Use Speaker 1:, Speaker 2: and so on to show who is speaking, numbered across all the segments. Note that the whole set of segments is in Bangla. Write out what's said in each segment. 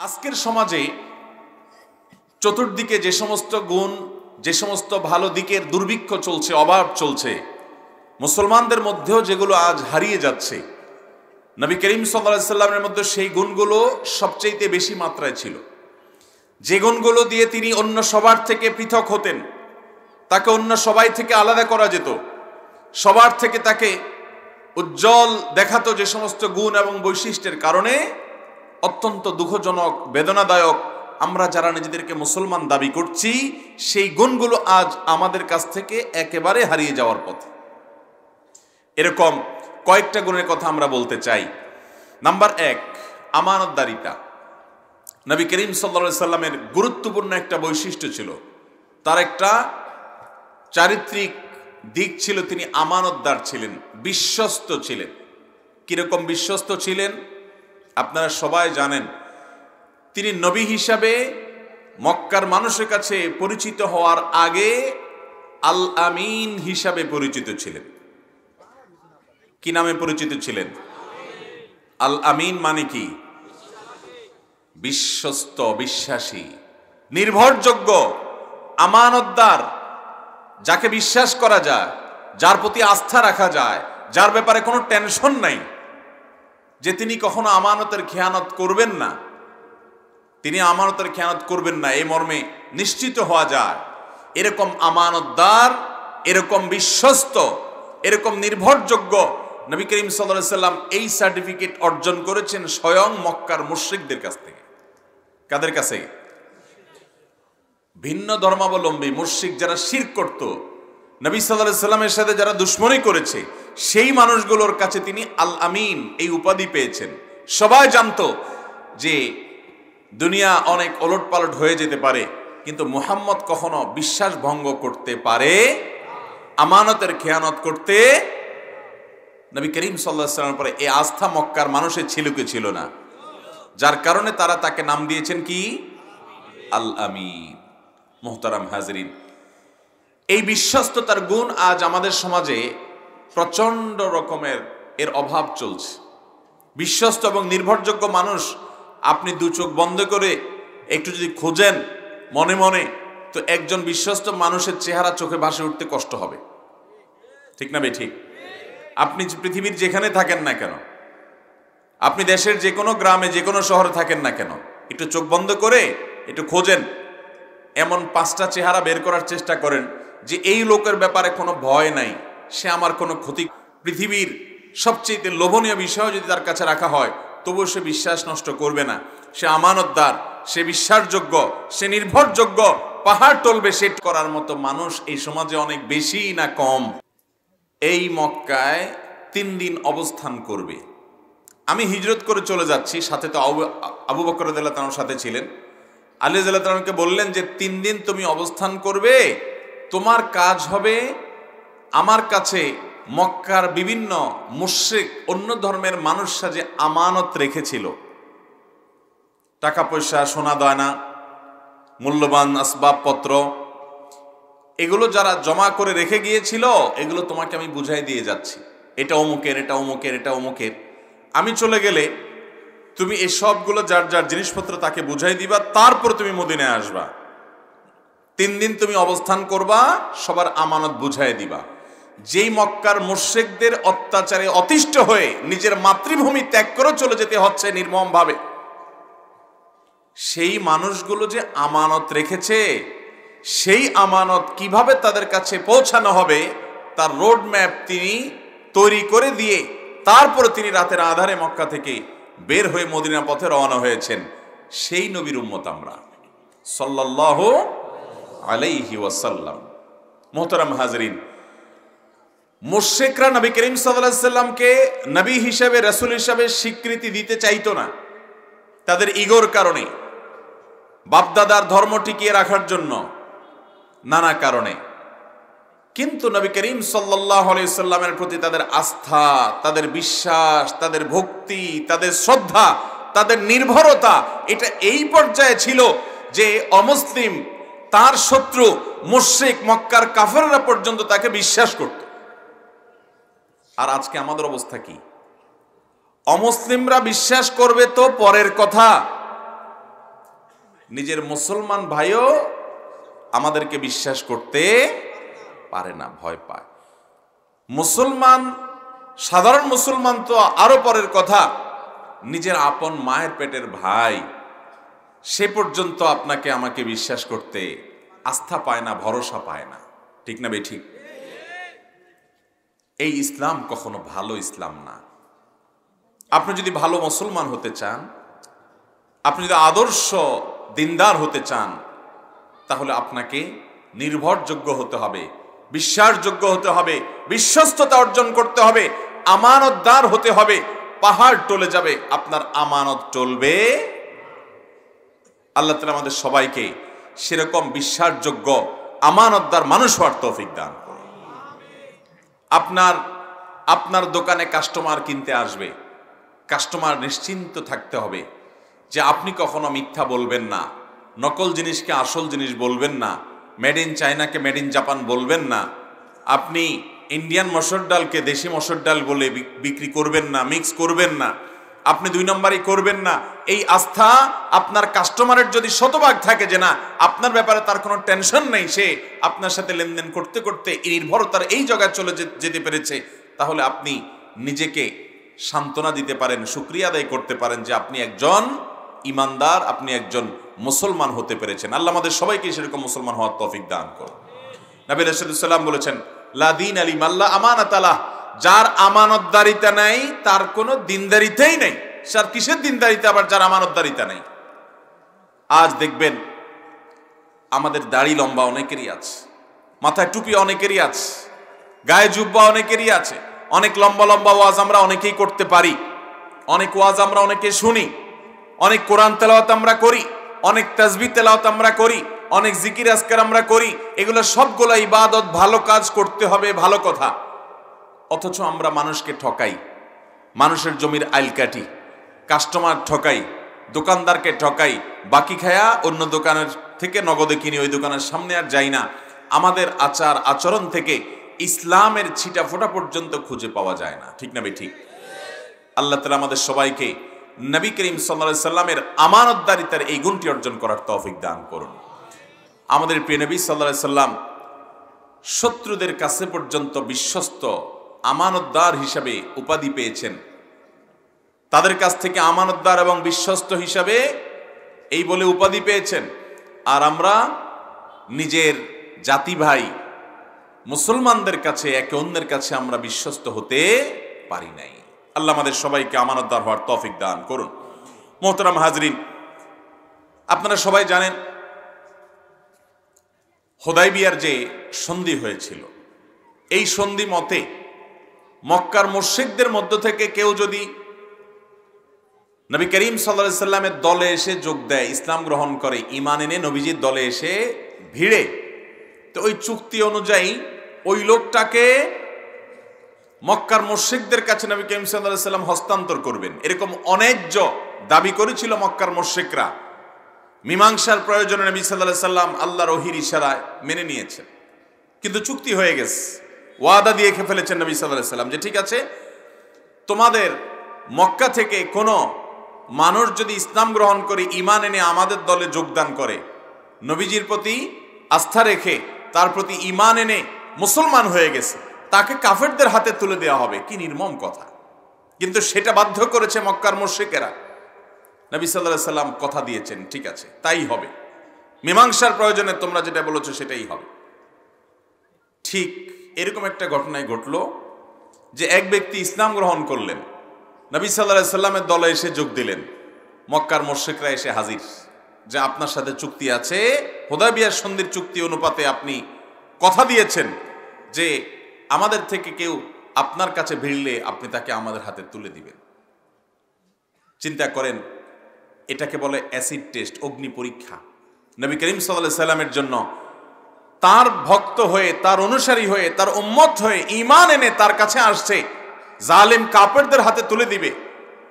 Speaker 1: আজকের সমাজে চতুর্দিকে যে সমস্ত গুণ, যে সমস্ত ভালো দিকের দুর্ভিক্ষ চলছে, অভাব চলছে, মুসলমানদের মধ্যেও যেগুলো আজ হারিয়ে যাচ্ছে, নবী করিম সাল্লা সাল্লামের মধ্যে সেই গুণগুলো সবচেয়ে বেশি মাত্রায় ছিল। যে গুণগুলো দিয়ে তিনি অন্য সবার থেকে পৃথক হতেন, তাকে অন্য সবাই থেকে আলাদা করা যেত, সবার থেকে তাকে উজ্জ্বল দেখাতো যে সমস্ত গুণ এবং বৈশিষ্ট্যের কারণে অত্যন্ত দুঃখজনক, বেদনাদায়ক। আমরা যারা নিজেদেরকে মুসলমান দাবি করছি, সেই গুণগুলো আজ আমাদের কাছ থেকে একেবারে হারিয়ে যাওয়ার পথে। এরকম কয়েকটা গুণের কথা আমরা বলতে চাই। নাম্বার এক, আমানতদারিতা। নবী করিম সাল্লা সাল্লামের গুরুত্বপূর্ণ একটা বৈশিষ্ট্য ছিল। তার একটা চারিত্রিক দিক ছিল তিনি আমানতদার ছিলেন, বিশ্বস্ত ছিলেন। কীরকম বিশ্বস্ত ছিলেন? আপনারা সবাই জানেন, তিনি নবী হিসাবে মক্কার মানুষের কাছে পরিচিত হওয়ার আগে আল আমিন হিসাবে পরিচিত ছিলেন। কি নামে পরিচিত ছিলেন? আল আমিন মানে কি? বিশ্বস্ত, বিশ্বাসী, নির্ভরযোগ্য, আমানতদার, যাকে বিশ্বাস করা যায়, যার প্রতি আস্থা রাখা যায়, যার ব্যাপারে কোনো টেনশন নাই। যে তিনি কখনো আমানতের খেয়ানত করবেন না। তিনি আমানতের খেয়ানত করবেন না, এই মর্মে নিশ্চিত হওয়া যায়। এরকম আমানতদার, এরকম বিশ্বস্ত, এরকম নির্ভরযোগ্য নবী করিম সাল্লা সাল্লাম এই সার্টিফিকেট অর্জন করেছেন স্বয়ং মক্কার মুশ্রিকদের কাছ থেকে। কাদের কাছে? ভিন্ন ধর্মাবলম্বী মুশ্রিক যারা শির করত নবী সাল্লাহ সাল্লামের সাথে যারা দুশ্মনী করেছে, সেই মানুষগুলোর কাছে তিনি আল আমিন, এই উপাধি পেয়েছেন। সবাই জানত যে দুনিয়া অনেক ওলট পালট হয়ে যেতে পারে, কিন্তু মুহাম্মদ কখনো বিশ্বাস ভঙ্গ করতে পারে, আমানতের খেয়ানত করতে নবী করিম সাল্লাহামের পরে এই আস্থা মক্কার মানুষের ছিল কি ছিল না। যার কারণে তারা তাকে নাম দিয়েছেন কি? আল আমিন, মোহতারাম হাজরিন। এই বিশ্বস্ততার গুণ আজ আমাদের সমাজে প্রচণ্ড রকমের এর অভাব চলছে। বিশ্বস্ত এবং নির্ভরযোগ্য মানুষ আপনি দু চোখ বন্ধ করে একটু যদি খোঁজেন মনে মনে, তো একজন বিশ্বস্ত মানুষের চেহারা চোখে ভাসে উঠতে কষ্ট হবে। ঠিক না বে ঠিক? আপনি পৃথিবীর যেখানে থাকেন না কেন, আপনি দেশের যে কোনো গ্রামে, যে কোনো শহরে থাকেন না কেন, একটু চোখ বন্ধ করে একটু খোঁজেন, এমন পাঁচটা চেহারা বের করার চেষ্টা করেন যে এই লোকের ব্যাপারে কোনো ভয় নাই, সে আমার কোনো ক্ষতি পৃথিবীর সবচেয়ে লোভনীয় বিষয় যদি তার কাছে রাখা হয়, তবুও সে বিশ্বাস নষ্ট করবে না। সে আমানতদার, সে বিশ্বাসযোগ্য, সে নির্ভরযোগ্য, পাহাড় টলবে সেট করার মতো মানুষ এই সমাজে অনেক বেশি না কম। এই মক্কায় তিন দিন অবস্থান করবে। আমি হিজরত করে চলে যাচ্ছি, সাথে তো আবু বকর তার সাথে ছিলেন। আলী তালকে বললেন যে, তিন দিন তুমি অবস্থান করবে তোমার কাজ হবে আমার কাছে মক্কার বিভিন্ন মুশ্রিক অন্য ধর্মের মানুষ সাজে আমানত রেখেছিল। টাকা পয়সা সোনা দয়না মূল্যবান আসবাবপত্র, এগুলো যারা জমা করে রেখে গিয়েছিল, এগুলো তোমাকে আমি বুঝাই দিয়ে যাচ্ছি। এটা অমুকের এটা অমুকের এটা অমুকের। আমি চলে গেলে তুমি এই সবগুলো যার যার জিনিসপত্র তাকে বুঝাই দিবা, তারপর তুমি মদিনায় আসবা। তিন দিন তুমি অবস্থান করবা, সবার আমানত বুঝাই দিবা। যেই মক্কার মোর্শেকদের অত্যাচারে অতিষ্ঠ হয়ে নিজের মাতৃভূমি ত্যাগ করে চলে যেতে হচ্ছে নির্মমভাবে, সেই মানুষগুলো যে আমানত রেখেছে, সেই আমানত কীভাবে তাদের কাছে পৌঁছানো হবে, তার রোড ম্যাপ তিনি তৈরি করে দিয়ে তারপরে তিনি রাতের আধারে মক্কা থেকে বের হয়ে মদিনা পথে রওনা হয়েছেন। সেই নবীর উম্মত আমরা। সাল্লাহ আলাইহি ওয়াসাল্লাম। মোহতারাম হাজরিন মুশেকরা নবী করিম সাল্লামকে নবী হিসাবে, রসুল হিসাবে স্বীকৃতি দিতে চাইতো না। তাদের ইগোর কারণে, বাপদাদার ধর্ম টিকিয়ে রাখার জন্য নানা কারণে। কিন্তু নবী করিম সাল্লামের প্রতি তাদের আস্থা, তাদের বিশ্বাস, তাদের ভক্তি, তাদের শ্রদ্ধা, তাদের নির্ভরতা, এটা এই পর্যায়ে ছিল যে অমুসলিম তার শত্রু মুশ্রিক মক্কার কাফেররা পর্যন্ত তাকে বিশ্বাস করত। আর আজকে আমাদের অবস্থা কি? অমুসলিমরা বিশ্বাস করবে তো পরের কথা। নিজের মুসলমান ভাইও আমাদেরকে বিশ্বাস করতে পারে না, ভয় পায়। মুসলমান, সাধারণ মুসলমান তো আরও পরের কথা। নিজের আপন মায়ের পেটের ভাই সে পর্যন্ত আপনাকে আমাকে বিশ্বাস করতে আস্থা পায় না, ভরসা পায় না। ঠিক না বে ঠিক। এই ইসলাম কখনো ভালো ইসলাম না। আপনি যদি ভালো মুসলমান হতে চান, আপনি যদি আদর্শ দিনদার হতে চান, তাহলে আপনাকে নির্ভরযোগ্য হতে হবে, বিশ্বাসযোগ্য হতে হবে, বিশ্বস্ততা অর্জন করতে হবে, আমানতদার হতে হবে, পাহাড় টলে যাবে, আপনার আমানত টলবে আল্লাহ তালা আমাদের সবাইকে সেরকম বিশ্বাসযোগ্য, আমানতদার মানুষ হওয়ার তৌফিক দান আপনার আপনার দোকানে কাস্টমার কিনতে আসবে, কাস্টমার নিশ্চিন্ত থাকতে হবে যে আপনি কখনো মিথ্যা বলবেন না, নকল জিনিসকে আসল জিনিস বলবেন না, মেড ইন চায়নাকে মেড ইন জাপান বলবেন না, আপনি ইন্ডিয়ান মসুর ডালকে দেশি মসুর ডাল বলে বিক্রি করবেন না, মিক্স করবেন না আপনি দুই নম্বরই করবেন না। এই আস্থা আপনার কাস্টমারের যদি শতভাগ থাকে যে না, আপনার ব্যাপারে তার কোনো টেনশন নেই, সে আপনার সাথে লেনদেন করতে করতে এই নির্ভরতার এই জায়গায় চলে যেতে পেরেছে, তাহলে আপনি নিজেকে সান্ত্বনা দিতে পারেন, সুক্রিয়া আদায় করতে পারেন যে আপনি একজন ইমানদার, আপনি একজন মুসলমান হতে পেরেছেন। আল্লাহ আমাদের সবাইকে সেরকম মুসলমান হওয়ার তফিক দান করুন। নবী রসুলাম বলেছেন লাদিন আলী মাল্লা আমানত আলাহ যার আমানতদারিতা নেই, তার কোনো দিনদারিতেই নেই। স্যার, কিসের দিনদারিতে আবার যার আমানতদারিতা নেই? আজ দেখবেন আমাদের দাড়ি লম্বা অনেকেরই আছে, মাথায় টুপি অনেকেরই আছে, গায়ে জুব্বা অনেকেরই আছে, অনেক লম্বা লম্বা ওয়াজ আমরা অনেকেই করতে পারি, অনেক ওয়াজ আমরা অনেকে শুনি, অনেক কোরআন তেলাওয়াত আমরা করি, অনেক তাজবি তেলাওয়াত আমরা করি, অনেক জিকির আজকার আমরা করি, এগুলো সবগুলো ইবাদত, ভালো কাজ করতে হবে, ভালো কথা। অথচ আমরা মানুষকে ঠকাই। মানুষের জমির আইল কাটি। কাস্টমার ঠকাই। দোকানদারকে ঠকাই। বাকি খায়া অন্য দোকানের থেকে নগদে কিনি, ওই দোকানের সামনে আর যাই না। আমাদের আচার আচরণ থেকে ইসলামের ছিটা ফোটা পর্যন্ত খুঁজে পাওয়া যায় না। ঠিক না ঠিক? আল্লাহ তালা আমাদের সবাইকে নবী করিম সাল্লা সাল্লামের আমানতদারিতার এই গুণটি অর্জন করার তৌফিক দান করুন। আমাদের প্রিয় নবী সাল্লা সাল্লাম শত্রুদের কাছে পর্যন্ত বিশ্বস্ত আমানতদার হিসাবে উপাধি পেয়েছেন। তাদের কাছ থেকে আমানতদার এবং বিশ্বস্ত হিসাবে এই বলে উপাধি পেয়েছেন। আর আমরা নিজের জাতি ভাই মুসলমানদের কাছে, একে অন্যের কাছে আমরা বিশ্বস্ত হতে পারি নাই। আল্লাহ আমাদের সবাইকে আমানতদার হওয়ার তফিক দান করুন। মোহতরাম হাজরিন, আপনারা সবাই জানেন, হোদাইবিয়ার যে সন্ধি হয়েছিল, এই সন্ধি মতে মক্কার মুর্শিকদের মধ্য থেকে কেউ যদি নবী করিম সাল্লা সাল্লামের দলে এসে যোগ দেয়, ইসলাম গ্রহণ করে ইমান এনে নবীজির দলে এসে ভিড়ে, তো ওই চুক্তি অনুযায়ী ওই লোকটাকে মক্কার মুর্শিকদের কাছে নবী করিম সাল্লাহ সাল্লাম হস্তান্তর করবেন। এরকম অনেজ্য দাবি করেছিল মক্কার মুর্শিকরা মীমাংসার প্রয়োজনে নবী সাল্লাহ সাল্লাম আল্লাহ রহির ইশারায় মেনে নিয়েছেন। কিন্তু চুক্তি হয়ে গেছে। ওয়াদা দিয়ে খেয়ে ফেলেছেন নবী সাল্লাম যে ঠিক আছে, তোমাদের মক্কা থেকে কোনো মানুষ যদি ইসলাম গ্রহণ করে ইমান এনে আমাদের দলে যোগদান করে, নবীজির প্রতি আস্থা রেখে, তার প্রতি ইমান এনে মুসলমান হয়ে গেছে, তাকে কাফেরদের হাতে তুলে দেওয়া হবে, কি নির্মম কথা। কিন্তু সেটা বাধ্য করেছে মক্কার মুর্শিকেরা নবী সাল্লাহ সাল্লাম কথা দিয়েছেন, ঠিক আছে, তাই হবে। মীমাংসার প্রয়োজনে তোমরা যেটা বলেছ সেটাই হবে। ঠিক এরকম একটা ঘটনায় ঘটল যে এক ব্যক্তি ইসলাম গ্রহণ করলেন। নবী সাল্লাহ সাল্লামের দলে এসে যোগ দিলেন। মক্কার মোর্শেকরা এসে হাজির যে আপনার সাথে চুক্তি আছে হোদাবিয়ার সন্ধির চুক্তি অনুপাতে আপনি কথা দিয়েছেন যে আমাদের থেকে কেউ আপনার কাছে ভিড়লে আপনি তাকে আমাদের হাতে তুলে দিবেন। চিন্তা করেন, এটাকে বলে অ্যাসিড টেস্ট, অগ্নি পরীক্ষা। নবী করিম সাল্লাহ সাল্লামের জন্য তার ভক্ত হয়ে, তার অনুসারী হয়ে, তার উম্মত হয়ে ইমান এনে তার কাছে আসছে, জালেম কাপড়দের হাতে তুলে দিবে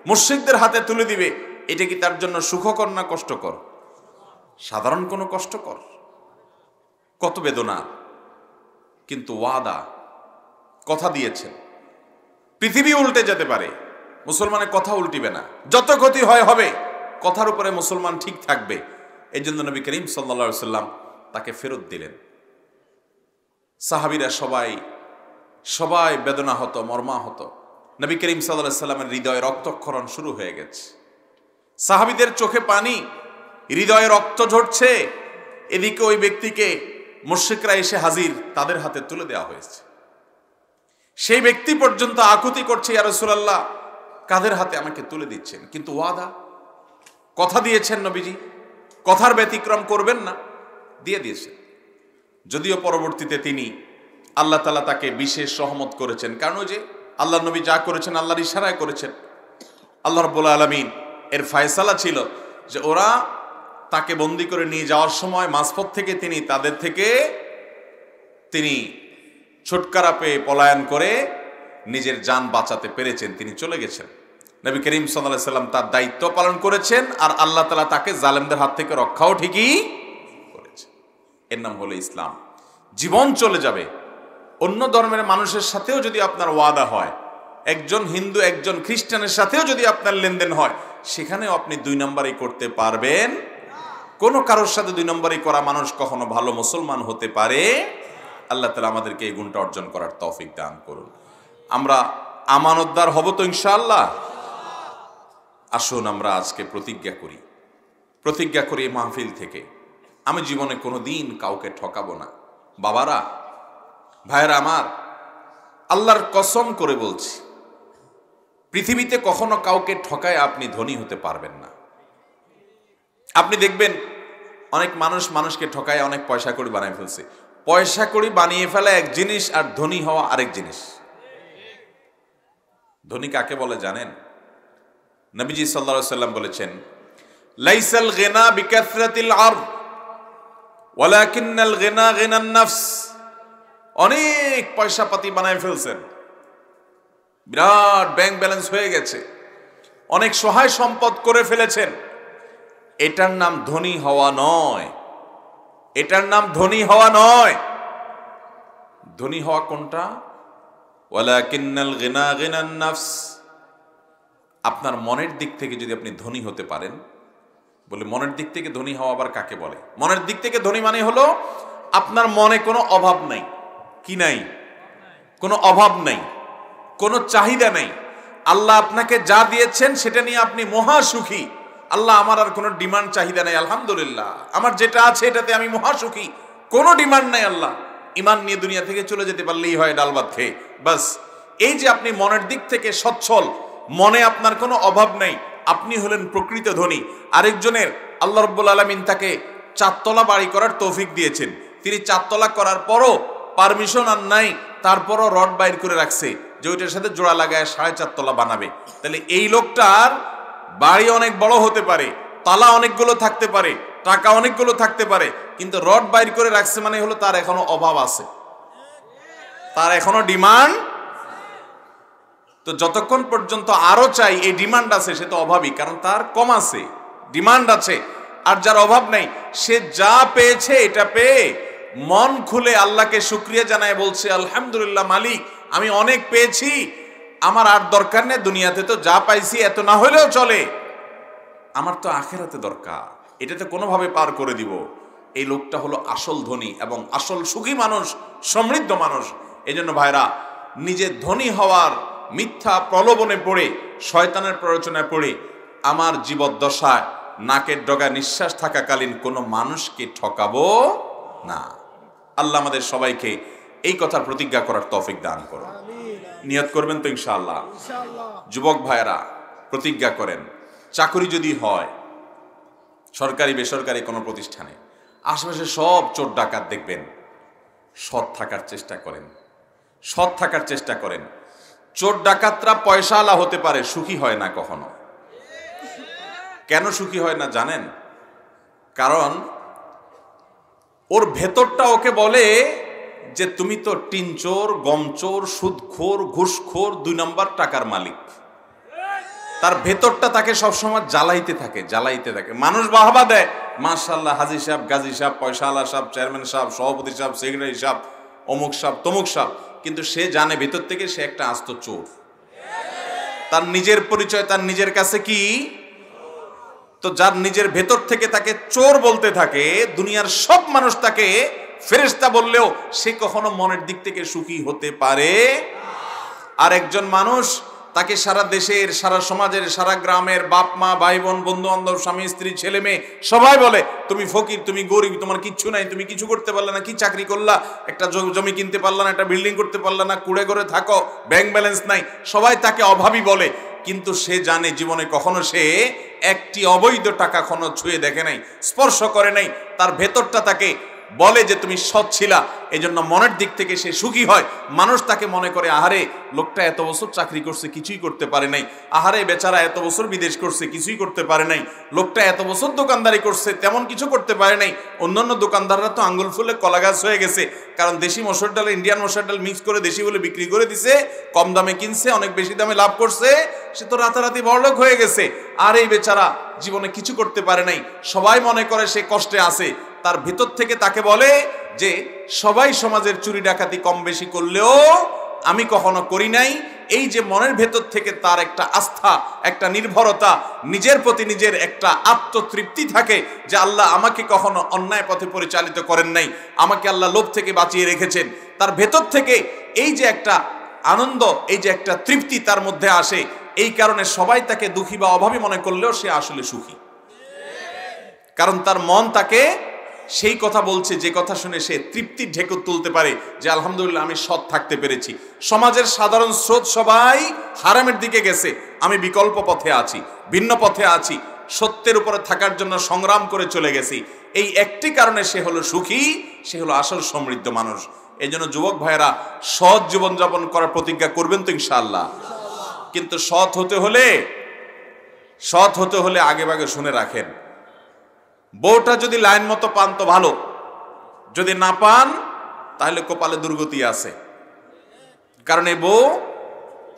Speaker 1: মুর্শিকদের হাতে তুলে দিবে, এটা কি তার জন্য সুখকর না কষ্টকর? সাধারণ কোনো কষ্টকর? কত বেদনা। কিন্তু ওয়াদা, কথা দিয়েছেন। পৃথিবী উল্টে যেতে পারে মুসলমানের কথা উল্টিবে না। যত ক্ষতি হয়, হবে। কথার উপরে মুসলমান ঠিক থাকবে। এই জন্য নবী করিম সাল্লা সাল্লাম তাকে ফেরত দিলেন। সাহাবিরা সবাই সবাই বেদনা হতো মর্মা হতো নবী করিম সাল্লাহ সাল্লামের হৃদয়ে রক্তক্ষরণ শুরু হয়ে গেছে। সাহাবিদের চোখে পানি, হৃদয়ে রক্ত ঝরছে। এদিকে ওই ব্যক্তিকে মুর্শিকরা এসে হাজির, তাদের হাতে তুলে দেওয়া হয়েছে। সেই ব্যক্তি পর্যন্ত আকুতি করছে ইয়ারসুলাল্লাহ কাদের হাতে আমাকে তুলে দিচ্ছেন? কিন্তু ওয়াদা? কথা দিয়েছেন নবীজি? কথার ব্যতিক্রম করবেন না? দিয়ে দিয়েছেন। যদিও পরবর্তীতে তিনি আল্লাহ তালা তাকে বিশেষ সহমত করেছেন। কারণ ওই যে আল্লাহ নবী যা করেছেন, আল্লাহর ইশারায় করেছেন। আল্লাহ রব্বুল আলমিন এর ফায়সালা ছিল যে ওরা তাকে বন্দি করে নিয়ে যাওয়ার সময় মাঝপথ থেকে তিনি তাদের থেকে তিনি ছুটকারা পেয়ে পলায়ন করে নিজের যান বাঁচাতে পেরেছেন। তিনি চলে গেছেন। নবী করিম সাল্লাহ সাল্লাম তার দায়িত্ব পালন করেছেন আর আল্লাহ তালা তাকে জালেমদের হাত থেকে রক্ষাও ঠিকই এর নাম হলো ইসলাম। জীবন চলে যাবে। অন্য ধর্মের মানুষের সাথেও যদি আপনার ওয়াদা হয়, একজন হিন্দু, একজন খ্রিস্টানের সাথেও যদি আপনার লেনদেন হয়, সেখানেও আপনি দুই নম্বরই করতে পারবেন। কোনো কারোর সাথে দুই নম্বরই করা মানুষ কখনো ভালো মুসলমান হতে পারে। আল্লাহ তালা আমাদেরকে এই গুণটা অর্জন করার তৌফিক দান করুন। আমরা আমানতদার হব তো ইনশাআল্লাহ। আসুন আমরা আজকে প্রতিজ্ঞা করি। প্রতিজ্ঞা করি মাহফিল থেকে। আমি জীবনে কোনো দিন কাউকে ঠকাবো না। বাবারা, ভাইয়েরা আমার, আল্লাহর কসম করে বলছি, পৃথিবীতে কখনো কাউকে ঠকায় আপনি ধনী হতে পারবেন না। আপনি দেখবেন, অনেক মানুষ মানুষকে ঠকায়, অনেক পয়সা করি বানিয়ে ফেলছে। পয়সা করি বানিয়ে ফেলা এক জিনিস আর ধনী হওয়া আরেক জিনিস। ধনী কাকে বলে জানেন? নবীজি সাল্লা সাল্লাম বলেছেন, লাইসাল গেনা বিকাসরাতিল আর গেনা অনেক পয়সা পাতি বানায় ফেলছেন। বিরাট ব্যাংক ব্যালেন্স হয়ে গেছে। অনেক সহায় সম্পদ করে ফেলেছেন। এটার নাম ধনী হওয়া নয়। এটার নাম ধনী হওয়া নয়। ধনী হওয়া কোনটা? গিনা আপনার মনের দিক থেকে যদি আপনি ধনী হতে পারেন বলে, মনের দিক থেকে ধনী হওয়া আবার কাকে বলে? মনের দিক থেকে ধনী মানে হলো, আপনার মনে কোনো অভাব নাই, কি নাই? কোনো অভাব নাই, কোনো চাহিদা নাই। আল্লাহ আপনাকে যা দিয়েছেন সেটা নিয়ে আপনি মহা সুখী। আল্লাহ আমার আর কোনো ডিমান্ড, চাহিদা নাই, আলহামদুলিল্লাহ। আমার যেটা আছে এটাতে আমি মহা সুখী। কোনো ডিমান্ড নাই আল্লাহ। ইমান নিয়ে দুনিয়া থেকে চলে যেতে পারলেই হয় ডাল খেয়ে। বাস, এই যে আপনি মনের দিক থেকে সচ্ছল, মনে আপনার কোনো অভাব নেই আপনি হলেন প্রকৃত ধনী। আরেকজনের আল্লাহ রব্বুল আলমিন তাকে চারতলা বাড়ি করার তৌফিক দিয়েছেন। তিনি চারতলা করার পরও পারমিশন আর নাই, তারপরও রড বাইর করে রাখছে যে ওইটার সাথে জোড়া লাগায় সাড়ে চারতলা বানাবে। তাহলে এই লোকটার বাড়ি অনেক বড় হতে পারে, তালা অনেকগুলো থাকতে পারে, টাকা অনেকগুলো থাকতে পারে, কিন্তু রড বাইর করে রাখছে মানে হলো তার এখনও অভাব আছে। তার এখনও ডিমান্ড তো যতক্ষণ পর্যন্ত আরও চাই, এই ডিমান্ড আছে, সে তো অভাবই, কারণ তার কম আছে, ডিমান্ড আছে, আর যার অভাব নাই, সে যা পেয়েছে, এটা পেয়ে মন খুলে আল্লাহকে শুক্রিয়া জানায়, বলছে, আলহামদুলিল্লাহ, মালিক, আমি অনেক পেয়েছি, আমার আর দরকার নেই, দুনিয়াতে তো যা পাইছি, এত না হলেও চলে। আমার তো আখেরাতে দরকার এটাতে কোনোভাবে পার করে দিব। এই লোকটা হলো আসল ধনী এবং আসল সুখী মানুষ, সমৃদ্ধ মানুষ। এই জন্য ভাইরা, নিজে ধনী হওয়ার মিথ্যা প্রলোভনে পড়ে শয়তানের প্ররোচনায় পড়ে আমার জীবদ্দশায় নাকের ডগা নিঃশ্বাস থাকাকালীন কোনো মানুষকে ঠকাবো না। আল্লাহ আমাদের সবাইকে এই কথার প্রতিজ্ঞা করার তফিক দান করো নিয়ত করবেন তো ইনশাআল্লাহ। যুবক ভাইয়েরা প্রতিজ্ঞা করেন চাকরি যদি হয় সরকারি বেসরকারি কোনো প্রতিষ্ঠানে আশেপাশে সব চোর ডাকাত দেখবেন সৎ থাকার চেষ্টা করেন সৎ থাকার চেষ্টা করেন। চোর ডাকাতরা পয়সাওয়ালা হতে পারে, সুখী হয় না কখনো। কেন সুখী হয় না জানেন? কারণ ওর ভেতরটা ওকে বলে যে, তুমি তো টিনচোর গমচোর সুদখোর, ঘুষখোর, দুই নম্বর টাকার মালিক। তার ভেতরটা তাকে সবসময় জ্বালাইতে থাকে জ্বালাইতে থাকে। মানুষ বাহবা দেয় মাশাল্লাহ হাজি সাহেব, গাজী সাহেব পয়সা আলা সাহেব, চেয়ারম্যান সাহেব, সভাপতি সাহেব, সেক্রেটারি সাহেব, অমুক সাহেব, তমুক সাহেব। কিন্তু সে জানে ভেতর থেকে সে একটা আস্ত চোর। তার নিজের পরিচয়, তার নিজের কাছে কি? তো যার নিজের ভেতর থেকে তাকে চোর বলতে থাকে, দুনিয়ার সব মানুষ তাকে ফেরেস্তা বললেও সে কখনো মনের দিক থেকে সুখী হতে পারে আর একজন মানুষ তাকে সারা দেশের, সারা সমাজের, সারা গ্রামের বাপ মা, ভাই বোন বন্ধু বান্ধব স্বামী, স্ত্রী, ছেলে মেয়ে সবাই বলে, তুমি ফকির, তুমি গরিব, তোমার কিচ্ছু নাই, তুমি কিছু করতে পারলে না, কি চাকরি করলা, একটা জমি কিনতে পারলা না, একটা বিল্ডিং করতে পারলা না, কুড়ে করে থাকো, ব্যাংক ব্যালেন্স নাই। সবাই তাকে অভাবী বলে, কিন্তু সে জানে জীবনে কখনো সে একটি অবৈধ টাকা কখনো ছুঁয়ে দেখে নাই, স্পর্শ করে নাই। তার ভেতরটা তাকে বলে যে তুমি সৎ ছিলা এই জন্য মনের দিক থেকে সে সুখী হয়। মানুষ তাকে মনে করে, আহারে, লোকটা এত বছর চাকরি করছে, কিছুই করতে পারে নাই। আহারে, বেচারা এত বছর বিদেশ করছে, কিছুই করতে পারে নাই। লোকটা এত বছর দোকানদারি করছে, তেমন কিছু করতে পারে নাই। অন্যান্য দোকানদাররা তো আঙ্গুল ফুলে কলা গাছ হয়ে গেছে। কারণ দেশি মসুর ডাল, ইন্ডিয়ান মসুর ডাল মিক্স করে দেশি বলে বিক্রি করে দিছে, কম দামে কিনছে, অনেক বেশি দামে লাভ করছে। সে তো রাতারাতি বড়লোক হয়ে গেছে। আর এই বেচারা জীবনে কিছু করতে পারে নাই। সবাই মনে করে সে কষ্টে আছে। তার ভিতর থেকে তাকে বলে যে, সবাই সমাজের চুরি ডাকাতি কম বেশি করলেও আমি কখনো করি নাই। এই যে মনের ভেতর থেকে তার একটা আস্থা, একটা নির্ভরতা, নিজের প্রতি নিজের একটা আত্মতৃপ্তি থাকে যে আল্লাহ আমাকে কখনো অন্যায় পথে পরিচালিত করেন নাই, আমাকে আল্লাহ লোভ থেকে বাঁচিয়ে রেখেছেন। তার ভেতর থেকে এই যে একটা আনন্দ, এই যে একটা তৃপ্তি তার মধ্যে আসে, এই কারণে সবাই তাকে দুঃখী বা অভাবী মনে করলেও সে আসলে সুখী। কারণ তার মন তাকে সেই কথা বলছে, যে কথা শুনে সে তৃপ্তির ঢেকুর তুলতে পারে যে আলহামদুলিল্লাহ আমি সৎ থাকতে পেরেছি। সমাজের সাধারণ স্রোত সবাই হারামের দিকে গেছে, আমি বিকল্প পথে আছি, ভিন্ন পথে আছি, সত্যের উপরে থাকার জন্য সংগ্রাম করে চলে গেছি। এই একটি কারণে সে হলো সুখী, সে হলো আসল সমৃদ্ধ মানুষ। এই জন্য যুবক ভাইয়েরা, সৎ জীবনযাপন করার প্রতিজ্ঞা করবেন তো ইনশাল্লাহ কিন্তু সৎ হতে হলে, সৎ হতে হলে আগে ভাগে শুনে রাখেন। বউটা যদি লাইন মতো পান তো ভালো। যদি না পান, তাহলে কপালে দুর্গতি আছে। কারণ এই বউ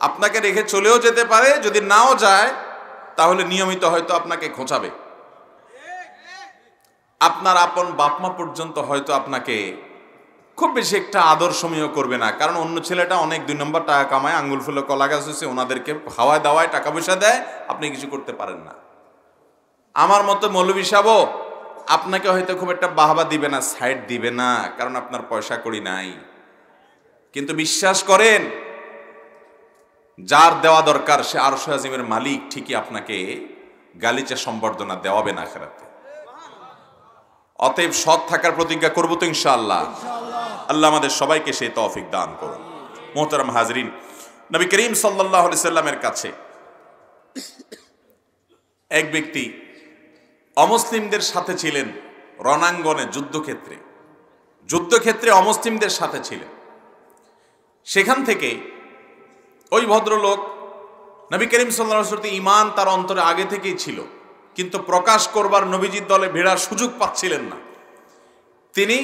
Speaker 1: আপনাকে রেখে চলেও যেতে পারে, যদি নাও যায়, তাহলে নিয়মিত হয়তো আপনাকে খোঁচাবে। আপনার আপন বাপমা পর্যন্ত হয়তো আপনাকে খুব বেশি একটা আদর্শমীয় করবে না। কারণ অন্য ছেলেটা অনেক দুই নম্বর টাকা কামায় আঙ্গুল ফুলে কলা গাছ হয়েছে ওনাদেরকে হাওয়ায় দাওয়ায় টাকা পয়সা দেয়, আপনি কিছু করতে পারেন না। আমার মতো মৌলবী সাহ আপনাকে হয়তো খুব একটা বাহবা দিবে না, সাইড দিবে না, কারণ আপনার পয়সা করি নাই। কিন্তু বিশ্বাস করেন, যার দেওয়া দরকার সে আরশ আজিমের মালিক, ঠিকই আপনাকে গালিচা সম্বর্ধনা দেওয়াবে না খেরাতে অতএব সৎ থাকার প্রতিজ্ঞা করব তো ইনশাআল্লাহ। আল্লাহ আমাদের সবাইকে সেই তৌফিক দান করুন। মোহতারাম হাজরিন, নবী করিম সাল্লাহ সাল্লামের কাছে এক ব্যক্তি অমুসলিমদের সাথে ছিলেন রণাঙ্গনে যুদ্ধক্ষেত্রে। যুদ্ধক্ষেত্রে অমুসলিমদের সাথে ছিলেন। সেখান থেকে ওই ভদ্রলোক নবী করিম সাল্লাহতে ইমান তার অন্তরে আগে থেকেই ছিল, কিন্তু প্রকাশ করবার নবীজির দলে ভেড়ার সুযোগ পাচ্ছিলেন না। তিনি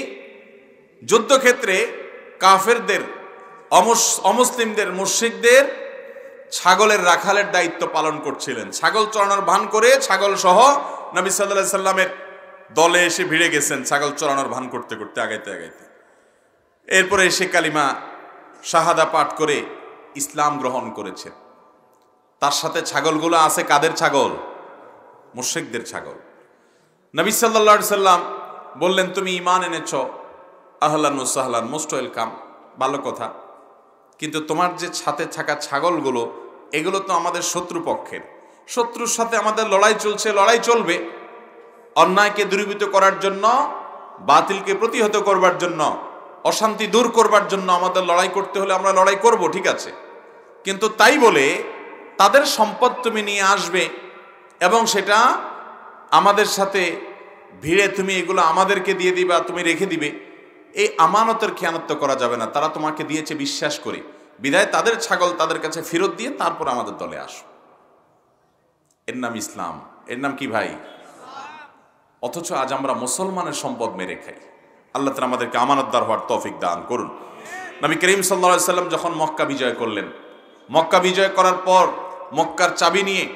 Speaker 1: যুদ্ধক্ষেত্রে কাফেরদের অমুসলিমদের মুর্শিকদের ছাগলের রাখালের দায়িত্ব পালন করছিলেন। ছাগল চড়ানোর ভান করে ছাগল সহ নবী সাল্লাহ সাল্লামের দলে এসে ভিড়ে গেছেন ছাগল চড়ানোর ভান করতে করতে, আগাইতে আগাইতে। এরপরে এসে কালিমা শাহাদা পাঠ করে ইসলাম গ্রহণ করেছেন তার সাথে ছাগলগুলো আছে কাদের ছাগল? মুর্শিকদের ছাগল। নবী সাল্লা সাল্লাম বললেন, তুমি ইমান এনেছ, আহলান মুসাহলান মোস্ট ওয়েলকাম, ভালো কথা। কিন্তু তোমার যে ছাতে থাকা ছাগলগুলো, এগুলো তো আমাদের শত্রু পক্ষের। শত্রুর সাথে আমাদের লড়াই চলছে, লড়াই চলবে। অন্যায়কে দূরীভূত করার জন্য, বাতিলকে প্রতিহত করবার জন্য, অশান্তি দূর করবার জন্য আমাদের লড়াই করতে হলে আমরা লড়াই করব, ঠিক আছে? কিন্তু তাই বলে তাদের সম্পদ তুমি নিয়ে আসবে এবং সেটা আমাদের সাথে ভিড়ে তুমি এগুলো আমাদেরকে দিয়ে দিবা তুমি রেখে দিবে। এই আমানতের খেয়ানত্ব করা যাবে না, তারা তোমাকে দিয়েছে বিশ্বাস করে। বিদায় তাদের ছাগল তাদের কাছে ফেরত দিয়ে তারপর আমাদের দলে আসো। এর নাম ইসলাম। এর নাম কি ভাই? অথচ আজ আমরা মুসলমানের সম্পদ মেরে খাই। আল্লাহ তালা আমাদেরকে আমানতদার হওয়ার তৌফিক দান করুন। নবী করিম সাল্লা সাল্লাম যখন মক্কা বিজয় করলেন, মক্কা বিজয় করার পর মক্কার চাবি নিয়ে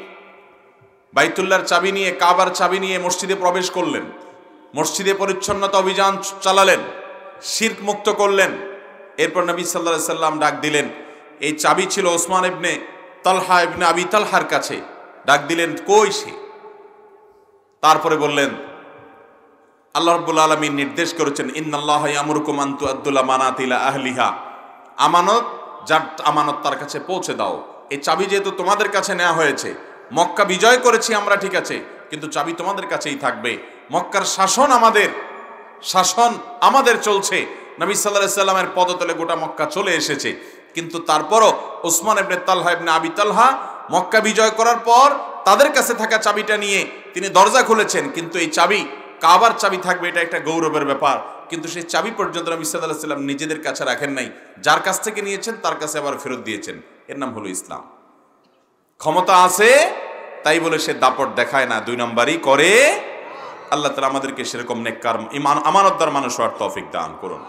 Speaker 1: বাইতুল্লার চাবি নিয়ে, কাবার চাবি নিয়ে মসজিদে প্রবেশ করলেন। মসজিদে পরিচ্ছন্নতা অভিযান চালালেন। শির্ক মুক্ত করলেন। এরপর নবী সাল্লা সাল্লাম ডাক দিলেন, এই চাবি ছিল ওসমান ইবনে তালহা ইবনে আবি তালহার কাছে। ডাক দিলেন, কই সে? তারপরে বললেন, আল্লাহ রব্বুল আলমীর নির্দেশ করেছেন, ইন্নাল্লাহ আমরুকুম আন্তু আব্দুল্লাহ মানাতিলা আহলিহা। আমানত, যার আমানত তার কাছে পৌঁছে দাও। এই চাবি যেহেতু তোমাদের কাছে নেওয়া হয়েছে, মক্কা বিজয় করেছি আমরা, ঠিক আছে, কিন্তু চাবি তোমাদের কাছেই থাকবে। মক্কার শাসন আমাদের শাসন আমাদের চলছে। নবী সাল্লাহ সাল্লামের পদতলে গোটা মক্কা চলে এসেছে। কিন্তু তারপরও ওসমান এবনে তালহা এবনে আবি তালহা মক্কা বিজয় করার পর তাদের কাছে থাকা চাবিটা নিয়ে তিনি দরজা খুলেছেন। কিন্তু এই চাবি, কাবার চাবি থাকবে, এটা একটা গৌরবের ব্যাপার। কিন্তু সেই চাবি পর্যন্ত নবী সাল্লাহ সাল্লাম নিজেদের কাছে রাখেন নাই। যার কাছ থেকে নিয়েছেন, তার কাছে আবার ফেরত দিয়েছেন। এর নাম হলো ইসলাম। ক্ষমতা আছে, তাই বলে সে দাপট দেখায় না। দুই নম্বরই করে আল্লাহ তালা আমাদেরকে সেরকম নেককার, ইমান, আমানতদার মানুষ হওয়ার তৌফিক দান করুন।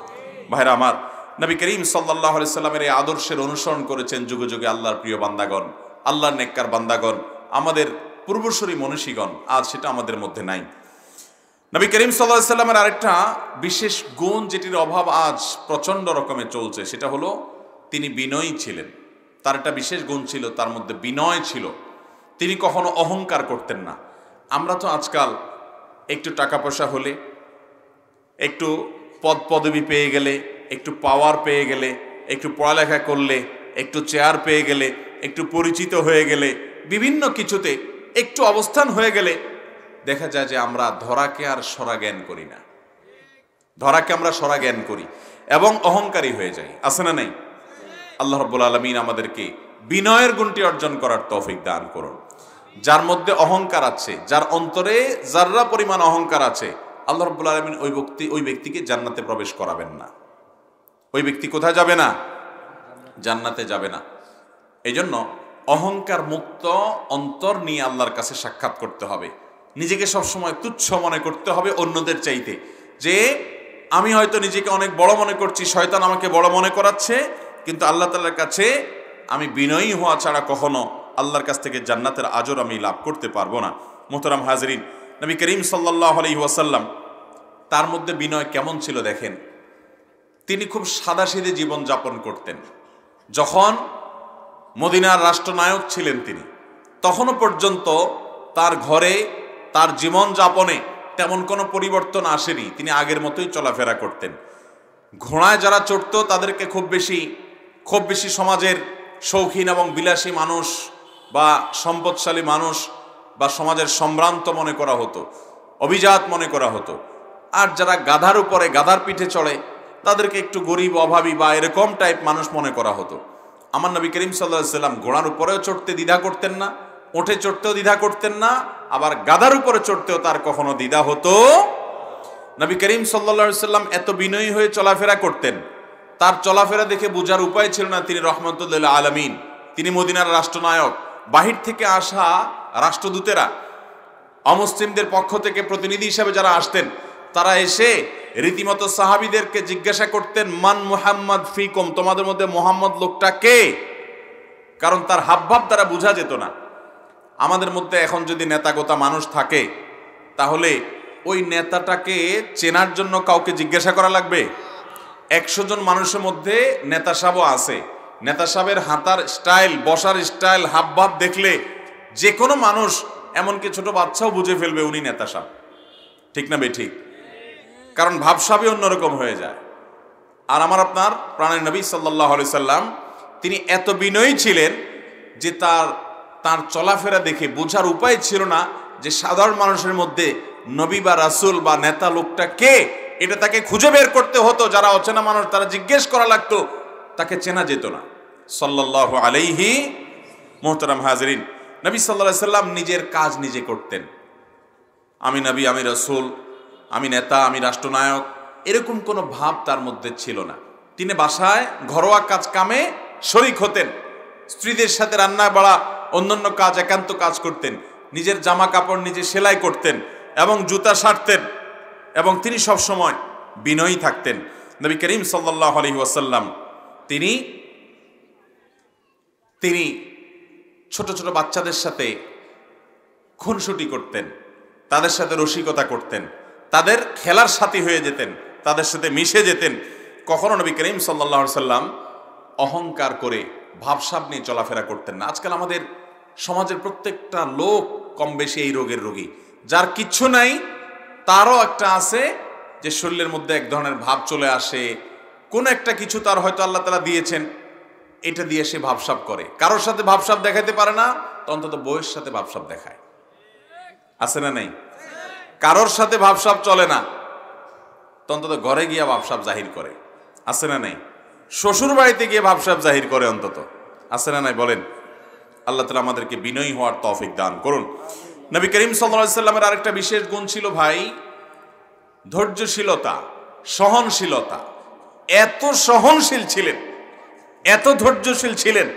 Speaker 1: ভাইরা আমার, নবী করিম সাল্লাহ সাল্লামের এই আদর্শের অনুসরণ করেছেন যুগে যুগে আল্লাহর প্রিয় বান্দাগণ, আল্লাহর নেককার বান্দাগণ, আমাদের পূর্বসরী মনীষীগণ, আজ সেটা আমাদের মধ্যে নাই। নবী করিম সাল্লাহ সাল্লামের আরেকটা বিশেষ গুণ যেটির অভাব আজ প্রচণ্ড রকমের চলছে, সেটা হলো তিনি বিনয়ী ছিলেন। তার একটা বিশেষ গুণ ছিল, তার মধ্যে বিনয় ছিল। তিনি কখনো অহংকার করতেন না। আমরা তো আজকাল একটু টাকা পয়সা হলে, একটু পদ পদবি পেয়ে গেলে, একটু পাওয়ার পেয়ে গেলে, একটু পড়ালেখা করলে, একটু চেয়ার পেয়ে গেলে, একটু পরিচিত হয়ে গেলে, বিভিন্ন কিছুতে একটু অবস্থান হয়ে গেলে, দেখা যায় যে আমরা ধরাকে আর সরা জ্ঞান করি না। ধরাকে আমরা সরা জ্ঞান করি এবং অহংকারী হয়ে যাই। আছে না নাই? আল্লাহ রব্বুল আলমিন আমাদেরকে বিনয়ের গুণটি অর্জন করার তৌফিক দান করুন। যার মধ্যে অহংকার আছে, যার অন্তরে যার্রা পরিমাণ অহংকার আছে, আল্লাহ রব্বুল আলমিন ওই ব্যক্তি, ওই ব্যক্তিকে জান্নাতে প্রবেশ করাবেন না। ওই ব্যক্তি কোথায় যাবে না? জান্নাতে যাবে না। এই জন্য অহংকার মুক্ত অন্তর নিয়ে আল্লাহর কাছে সাক্ষাৎ করতে হবে। নিজেকে সবসময় তুচ্ছ মনে করতে হবে অন্যদের চাইতে। যে, আমি হয়তো নিজেকে অনেক বড় মনে করছি, শয়তান আমাকে বড় মনে করাচ্ছে, কিন্তু আল্লাহ তালার কাছে আমি বিনয়ী হওয়া ছাড়া কখনো আল্লাহর কাছ থেকে জান্নাতের আজর আমি লাভ করতে পারব না। মোহতারাম হাজরিন, নবী করিম সাল্লাহ আলি ওয়াসাল্লাম তার মধ্যে বিনয় কেমন ছিল দেখেন? তিনি খুব সাদাসিদে জীবন যাপন করতেন। যখন মদিনার রাষ্ট্রনায়ক ছিলেন তিনি তখনও পর্যন্ত তার ঘরে, তার জীবন যাপনে তেমন কোনো পরিবর্তন আসেনি। তিনি আগের মতোই চলাফেরা করতেন। ঘোড়ায় যারা চড়ত, তাদেরকে খুব বেশি খুব বেশি সমাজের শৌখিন এবং বিলাসী মানুষ বা সম্পদশালী মানুষ বা সমাজের সম্ভ্রান্ত মনে করা হতো, অভিজাত মনে করা হতো। আর যারা গাধার উপরে গাধার পিঠে চড়ে, তাদেরকে একটু গরিব, অভাবী বা এরকম টাইপ মানুষ মনে করা হতো। আমার নবী করিম সাল্লাহ সাল্লাম ঘোড়ার উপরেও চড়তে দ্বিধা করতেন না ওঠে চড়তেও দ্বিধা করতেন না, আবার গাদার উপরে চড়তেও তার কখনো দ্বিধা হতো। নবী করিম সাল্লা সাল্লাম এত বিনয়ী হয়ে চলাফেরা করতেন। তার চলাফেরা দেখে বোঝার উপায় ছিল না তিনি রহমতুল্লাহ আলমিন। তিনি মদিনার রাষ্ট্রনায়ক। বাহির থেকে আসা রাষ্ট্রদূতেরা, অমুসলিমদের পক্ষ থেকে প্রতিনিধি হিসাবে যারা আসতেন, তারা এসে রীতিমতো সাহাবিদেরকে জিজ্ঞাসা করতেন, মান মুহাম্মদ ফিকম? তোমাদের মধ্যে মোহাম্মদ লোকটা কে? কারণ তার হাবভাব দ্বারা বোঝা যেত না। আমাদের মধ্যে এখন যদি নেতাগোতা মানুষ থাকে, তাহলে ওই নেতাটাকে চেনার জন্য কাউকে জিজ্ঞাসা করা লাগবে? একশো জন মানুষের মধ্যে নেতা সাহও আছে। নেতা সাহেবের হাতার স্টাইল, বসার স্টাইল, হাবভাব দেখলে যে কোনো মানুষ এমনকি ছোট বাচ্চাও বুঝে ফেলবে উনি নেতা সাহেব। ঠিক না বে ঠিক? কারণ ভাবসাবই অন্যরকম হয়ে যায়। আর আমার আপনার প্রাণের নবী সাল্লাহ সাল্লাম, তিনি এত বিনয়ী ছিলেন যে তার তার চলাফেরা দেখে বোঝার উপায় ছিল না যে সাধারণ মানুষের মধ্যে নবী বা রাসুল বা নেতা লোকটা কে? এটা তাকে খুঁজে বের করতে হতো। যারা অচেনা মানুষ, তারা জিজ্ঞেস করা লাগতো, তাকে চেনা যেত না। সাল্লাহ আলাইহি মোহতরাম হাজরিন। নবী সাল্লাহ সাল্লাম নিজের কাজ নিজে করতেন। আমি নবী, আমি রসুল, আমি নেতা, আমি রাষ্ট্রনায়ক, এরকম কোনো ভাব তার মধ্যে ছিল না। তিনি বাসায় ঘরোয়া কাজ কামে শরিক হতেন। স্ত্রীদের সাথে রান্না বাড়া, অন্যান্য কাজ, একান্ত কাজ করতেন। নিজের জামা কাপড় নিজে সেলাই করতেন এবং জুতা সারতেন এবং তিনি সবসময় বিনয়ী থাকতেন। নবী করিম সাল্লাহ আলহি ওয়াসাল্লাম, তিনি তিনি ছোট ছোট বাচ্চাদের সাথে খুনসুটি করতেন, তাদের সাথে রসিকতা করতেন, তাদের খেলার সাথী হয়ে যেতেন, তাদের সাথে মিশে যেতেন। কখনো নবী করিম সাল্লাহ সাল্লাম অহংকার করে ভাবসাব নিয়ে চলাফেরা করতেন না। আজকাল আমাদের সমাজের প্রত্যেকটা লোক কম বেশি এই রোগের রোগী। যার কিচ্ছু নাই, তারও একটা আছে যে শরীরের মধ্যে এক ধরনের ভাব চলে আসে। কোন একটা কিছু তার হয়তো আল্লাহ তালা দিয়েছেন। এটা দিয়ে সে ভাবসাব করে। কারোর সাথে ভাবসাব দেখাতে পারে না অন্তত বউয়ের সাথে ভাবসাব দেখায়। আছে না নাই? কারোর সাথে ভাবসাব চলে না অন্তত ঘরে গিয়া ভাবসাব জাহির করে। আছে না নাই? শ্বশুর বাড়িতে গিয়ে ভাবসাব জাহির করে অন্তত। আছে না নাই? বলেন। আল্লাহ তালা আমাদেরকে বিনয়ী হওয়ার তফিক দান করুন। নবী করিম সাল্লা সাল্লামের আরেকটা বিশেষ গুণ ছিল ভাই, ধৈর্যশীলতা, সহনশীলতা। এত সহনশীল ছিলেন। এত ধৈর্যশীল ছিলেন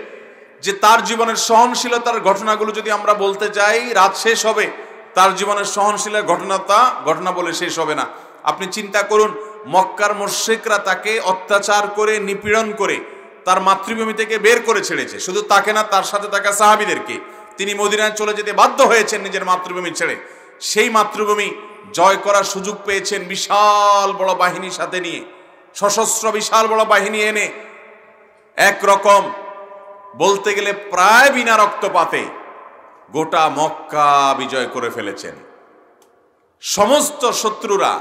Speaker 1: যে তার জীবনের সহনশীলতার ঘটনাগুলো যদি আমরা বলতে যাই, রাত শেষ হবে, তার জীবনের সহনশীলের ঘটনাটা, ঘটনা বলে শেষ হবে না। আপনি চিন্তা করুন, মক্কার মোর্শেকরা তাকে অত্যাচার করে, নিপীড়ন করে তার মাতৃভূমি থেকে বের করে ছেড়েছে। শুধু তাকে না, তার সাথে থাকা সাহাবিদেরকে। তিনি মদিনায় চলে যেতে বাধ্য হয়েছেন নিজের মাতৃভূমি ছেড়ে। সেই মাতৃভূমি জয় করার সুযোগ পেয়েছেন বিশাল বড় বাহিনীর সাথে নিয়ে। সশস্ত্র বিশাল বড় বাহিনী এনে একরকম বলতে গেলে প্রায় বিনা রক্তপাতে গোটা মক্কা বিজয় করে ফেলেছেন। সমস্ত শত্রুরা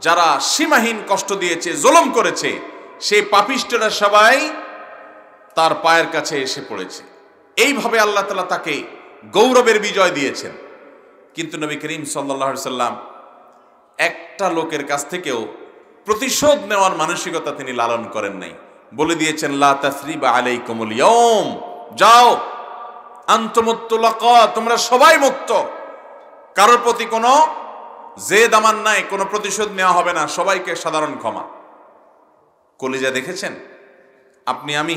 Speaker 1: যারা সীমাহীন কষ্ট দিয়েছে, জুলুম করেছে, সেই পাপিষ্টরা সবাই তার পায়ের কাছে এসে পড়েছে। এইভাবে আল্লাহ তালা তাকে গৌরবের বিজয় দিয়েছেন। কিন্তু নবী করিম সাল্লাহ সাল্লাম একটা লোকের কাছ থেকেও প্রতিশোধ নেওয়ার মানসিকতা তিনি লালন করেন নাই। বলে দিয়েছেন, লা যাও তোমরা সবাই মুক্ত। কারোর প্রতি কোনো যে দামান নাই, কোনো প্রতিশোধ নেওয়া হবে না, সবাইকে সাধারণ ক্ষমা। কলিজা দেখেছেন? আপনি, আমি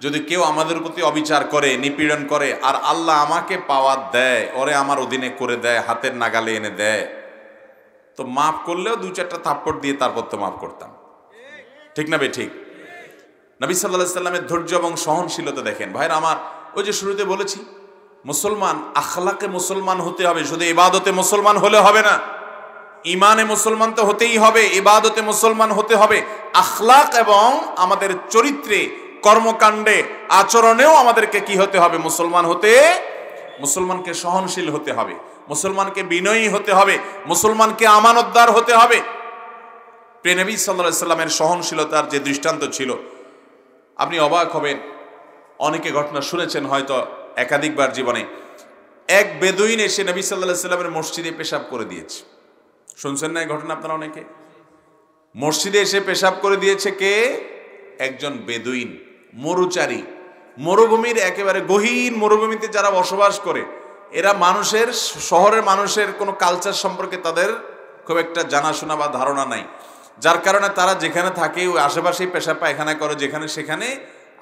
Speaker 1: যদি কেউ আমাদের প্রতি অবিচার করে, নিপীড়ন করে, আর আল্লাহ আমাকে পাওয়ার দেয়, ওরে আমার অধীনে করে দেয়, হাতের নাগালে এনে দেয়, তো মাফ করলেও দু চারটা থাপ্পড় দিয়ে তারপর তো মাফ করতাম। ঠিক না বে, ঠিক? নবী সাল্লাহ সাল্লামের ধৈর্য এবং সহনশীলতা দেখেন। ভাইরা আমার ওই যে শুরুতে বলেছি, মুসলমান আখলাকে মুসলমান হতে হবে, শুধু ইবাদতে মুসলমান হলে হবে না ইমানে মুসলমান তো হতেই হবে, ইবাদতে মুসলমান হতে হবে। আখলাক এবং আমাদের চরিত্রে, কর্মকাণ্ডে, আচরণেও আমাদেরকে কি হতে হবে? মুসলমান হতে, মুসলমানকে সহনশীল হতে হবে, মুসলমানকে বিনয়ী হতে হবে, মুসলমানকে আমানতদার হতে হবে। প্রেনবী সাল্লাহ সাল্লামের সহনশীলতার যে দৃষ্টান্ত ছিল আপনি অবাক হবেন। অনেকে ঘটনা শুনেছেন হয়তো একাধিকবার জীবনে। এক বেদুইন এসে নবী সাল্লাহ সাল্লামের মসজিদে পেশাব করে দিয়েছে। শুনছেন না এই ঘটনা আপনারা অনেকে? মসজিদে এসে পেশাব করে দিয়েছে কে? একজন বেদুইন, মরুচারী। মরুভূমির একেবারে গহীন মরুভূমিতে যারা বসবাস করে, এরা মানুষের, শহরের মানুষের কোনো কালচার সম্পর্কে তাদের খুব একটা জানাশোনা বা ধারণা নাই। যার কারণে তারা যেখানে থাকে, ওই আশেপাশেই পেশা পায়খানা করে, যেখানে সেখানে